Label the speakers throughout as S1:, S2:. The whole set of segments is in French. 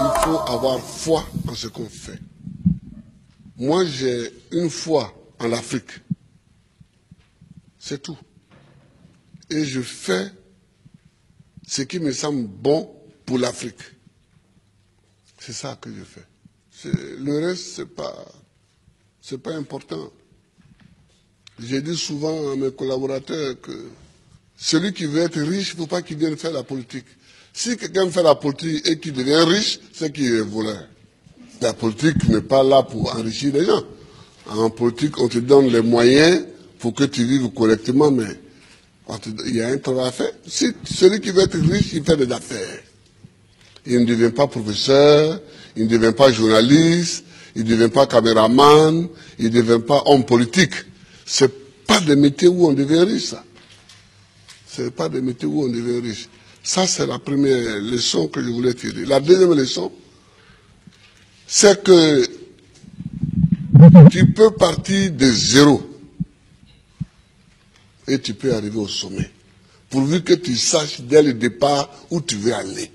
S1: Il faut avoir foi en ce qu'on fait. Moi, j'ai une foi en l'Afrique. C'est tout. Et je fais ce qui me semble bon pour l'Afrique. C'est ça que je fais. Le reste, c'est pas, c'est pas important. J'ai dit souvent à mes collaborateurs que celui qui veut être riche, il ne faut pas qu'il vienne faire la politique. Si quelqu'un fait la politique et qu'il devient riche, c'est qu'il est voleur. La politique n'est pas là pour enrichir les gens. En politique, on te donne les moyens pour que tu vives correctement, mais il y a un travail à faire. Si celui qui veut être riche, il fait des affaires. Il ne devient pas professeur, il ne devient pas journaliste, il ne devient pas caméraman, il ne devient pas homme politique. C'est pas des métiers où on devient riche, ça. C'est pas des métiers où on devient riche. Ça, c'est la première leçon que je voulais tirer. La deuxième leçon, c'est que tu peux partir de zéro et tu peux arriver au sommet. Pourvu que tu saches dès le départ où tu veux aller.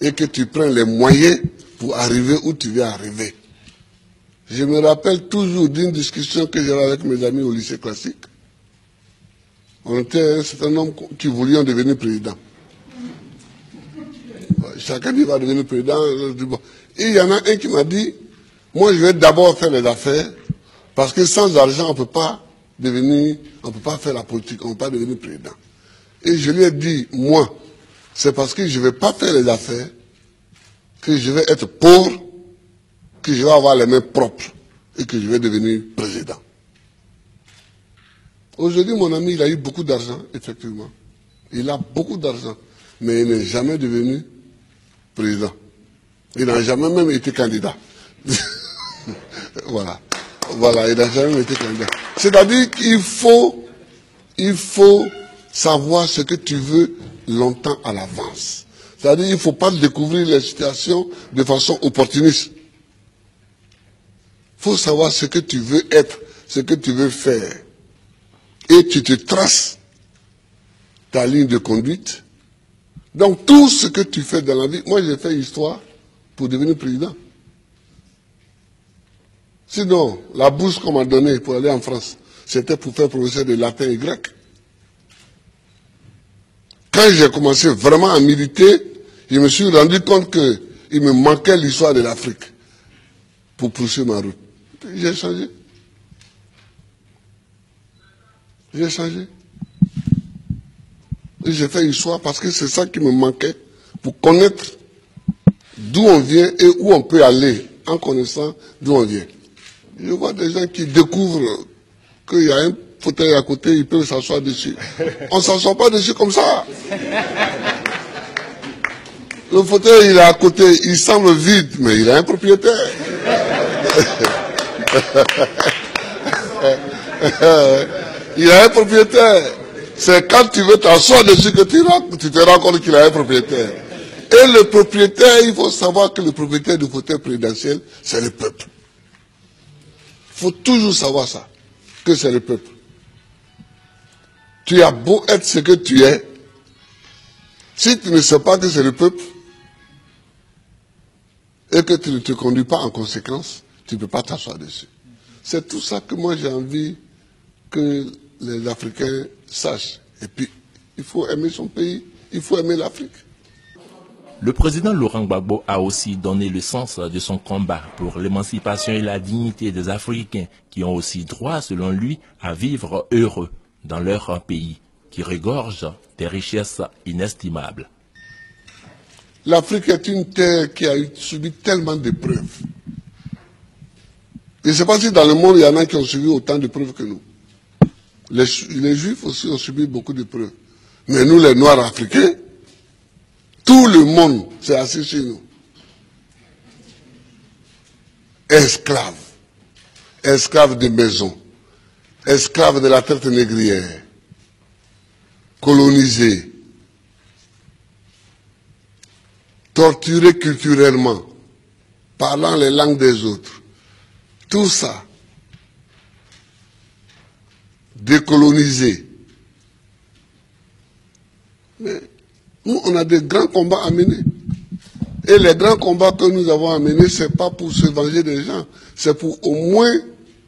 S1: Et que tu prennes les moyens pour arriver où tu veux arriver. Je me rappelle toujours d'une discussion que j'avais avec mes amis au lycée classique. On était un certain nombre qui voulions devenir président. Chacun dit va devenir président. Et il y en a un qui m'a dit, moi je vais d'abord faire les affaires, parce que sans argent, on ne peut pas devenir, on ne peut pas faire la politique, on ne peut pas devenir président. Et je lui ai dit, moi, c'est parce que je ne vais pas faire les affaires, que je vais être pauvre, que je vais avoir les mains propres et que je vais devenir président. Aujourd'hui, mon ami, il a eu beaucoup d'argent, effectivement. Il a beaucoup d'argent, mais il n'est jamais devenu président. Il n'a jamais même été candidat. voilà. Voilà, il n'a jamais été candidat. C'est-à-dire qu'il faut, il faut savoir ce que tu veux longtemps à l'avance. C'est-à-dire qu'il ne faut pas découvrir les situations de façon opportuniste. Faut savoir ce que tu veux être, ce que tu veux faire. Et tu te traces ta ligne de conduite. Donc tout ce que tu fais dans la vie, moi j'ai fait histoire pour devenir président. Sinon, la bourse qu'on m'a donnée pour aller en France, c'était pour faire professeur de latin et grec. Quand j'ai commencé vraiment à militer, je me suis rendu compte qu'il me manquait l'histoire de l'Afrique pour poursuivre ma route. J'ai changé. J'ai changé. J'ai fait histoire parce que c'est ça qui me manquait pour connaître d'où on vient et où on peut aller en connaissant d'où on vient. Je vois des gens qui découvrent qu'il y a un fauteuil à côté, ils peuvent s'asseoir dessus. On ne s'assoit pas dessus comme ça. Le fauteuil, il est à côté, il semble vide, mais il a un propriétaire. il a un propriétaire. C'est quand tu veux t'asseoir dessus que tu, tu te rends compte qu'il a un propriétaire. Et le propriétaire, il faut savoir que le propriétaire du fauteuil présidentiel, c'est le peuple. Il faut toujours savoir ça, que c'est le peuple. Tu as beau être ce que tu es, si tu ne sais pas que c'est le peuple, et que tu ne te conduis pas en conséquence, tu ne peux pas t'asseoir dessus. C'est tout ça que moi j'ai envie que les Africains sachent. Et puis, il faut aimer son pays, il faut aimer l'Afrique.
S2: Le président Laurent Gbagbo a aussi donné le sens de son combat pour l'émancipation et la dignité des Africains qui ont aussi droit, selon lui, à vivre heureux dans leur pays qui regorge des richesses inestimables.
S1: L'Afrique est une terre qui a subi tellement d'épreuves. Je ne sais pas si dans le monde, il y en a qui ont subi autant d'épreuves que nous. Les, Juifs aussi ont subi beaucoup d'épreuves. Mais nous, les Noirs africains, tout le monde s'est assis sur nous. Esclaves. Esclaves de maison. Esclaves de la traite négrière. Colonisés. Torturés culturellement. Parlant les langues des autres. Tout ça. décoloniser. Mais nous, on a des grands combats à mener. Et les grands combats que nous avons à mener, ce n'est pas pour se venger des gens, c'est pour au moins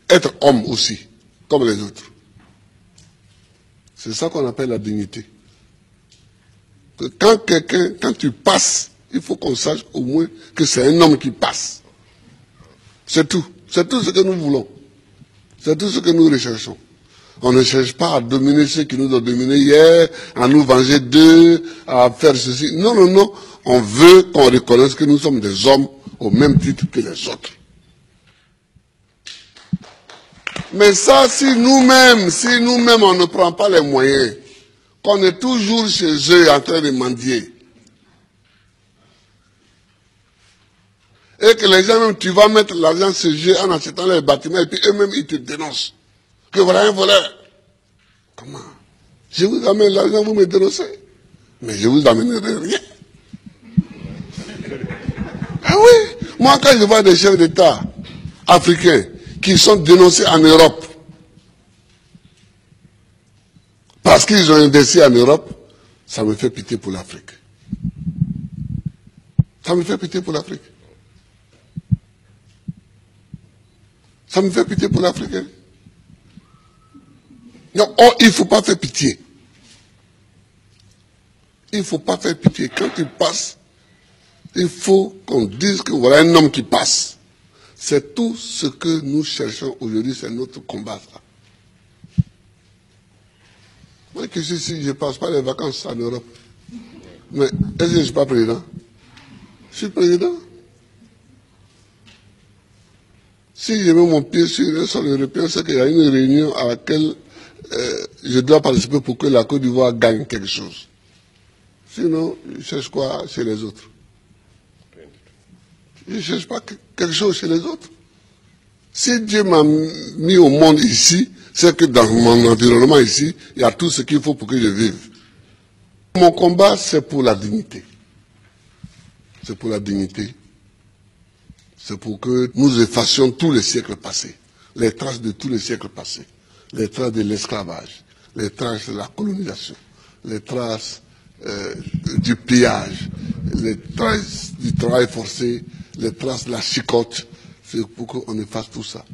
S1: être homme aussi, comme les autres. C'est ça qu'on appelle la dignité. Quand quelqu'un, quand tu passes, il faut qu'on sache au moins que c'est un homme qui passe. C'est tout. C'est tout ce que nous voulons. C'est tout ce que nous recherchons. On ne cherche pas à dominer ceux qui nous ont dominés hier, à nous venger d'eux, à faire ceci. Non, non, non. On veut qu'on reconnaisse que nous sommes des hommes au même titre que les autres. Mais ça, si nous-mêmes, si nous-mêmes on ne prend pas les moyens, qu'on est toujours chez eux en train de mendier, et que les gens même, tu vas mettre l'argent chez eux en achetant les bâtiments, et puis eux-mêmes, ils te dénoncent. Que voilà un voleur. Comment? Je vous amène l'argent, vous me dénoncez. Mais je vous amènerai rien. Ah oui Moi, quand je vois des chefs d'État africains qui sont dénoncés en Europe, parce qu'ils ont investi en Europe, ça me fait pitié pour l'Afrique. Ça me fait pitié pour l'Afrique. Ça me fait pitié pour l'Afrique. Hein. Non, oh, il ne faut pas faire pitié. Il ne faut pas faire pitié. Quand tu passes, il faut qu'on dise que voilà un homme qui passe. C'est tout ce que nous cherchons aujourd'hui, c'est notre combat. Moi que si je ne passe pas les vacances en Europe, mais est-ce que je ne suis pas président? Je suis président. Si je mets mon pied sur le sol européen, c'est qu'il y a une réunion à laquelle euh, je dois participer pour que la Côte d'Ivoire gagne quelque chose. Sinon, je cherche quoi chez les autres? Je ne cherche pas quelque chose chez les autres. Si Dieu m'a mis au monde ici, c'est que dans mon environnement ici, il y a tout ce qu'il faut pour que je vive. Mon combat, c'est pour la dignité. C'est pour la dignité. C'est pour que nous effacions tous les siècles passés, les traces de tous les siècles passés, les traces de l'esclavage, les traces de la colonisation, les traces euh, du pillage, les traces du travail forcé, les traces de la chicote. C'est pour qu'on efface tout ça.